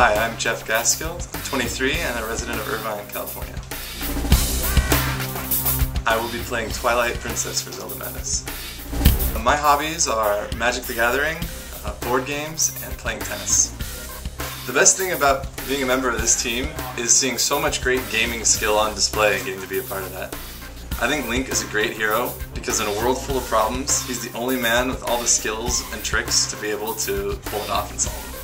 Hi, I'm Jeff Gaskill, 23 and a resident of Irvine, California. I will be playing Twilight Princess for Zelda Madness. My hobbies are Magic the Gathering, uh, board games, and playing tennis. The best thing about being a member of this team is seeing so much great gaming skill on display and getting to be a part of that. I think Link is a great hero because in a world full of problems, he's the only man with all the skills and tricks to be able to pull it off and solve them.